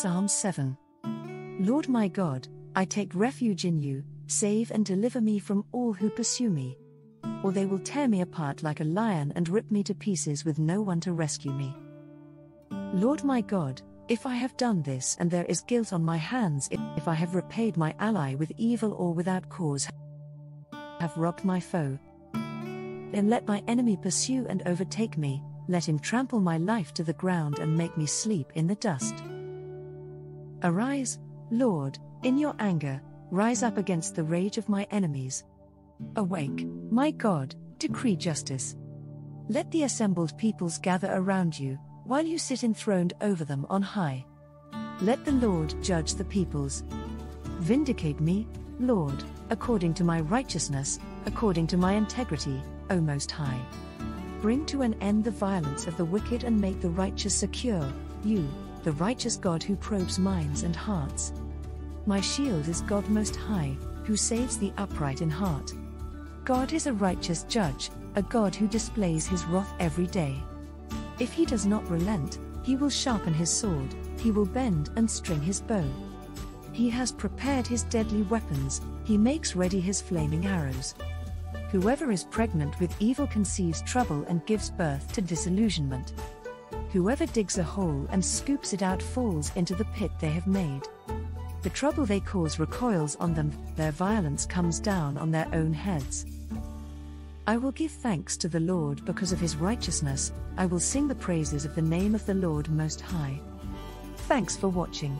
Psalm 7. Lord my God, I take refuge in you, save and deliver me from all who pursue me. Or they will tear me apart like a lion and rip me to pieces with no one to rescue me. Lord my God, if I have done this and there is guilt on my hands, if I have repaid my ally with evil or without cause, have robbed my foe, then let my enemy pursue and overtake me, let him trample my life to the ground and make me sleep in the dust. Arise, Lord, in your anger, rise up against the rage of my enemies. Awake, my God, decree justice. Let the assembled peoples gather around you, while you sit enthroned over them on high. Let the Lord judge the peoples. Vindicate me, Lord, according to my righteousness, according to my integrity, O Most High. Bring to an end the violence of the wicked and make the righteous secure, you, the righteous God who probes minds and hearts. My shield is God Most High, who saves the upright in heart. God is a righteous judge, a God who displays his wrath every day. If he does not relent, he will sharpen his sword, he will bend and string his bow. He has prepared his deadly weapons, he makes ready his flaming arrows. Whoever is pregnant with evil conceives trouble and gives birth to disillusionment. Whoever digs a hole and scoops it out falls into the pit they have made. The trouble they cause recoils on them, their violence comes down on their own heads. I will give thanks to the Lord because of his righteousness, I will sing the praises of the name of the Lord Most High. Thanks for watching.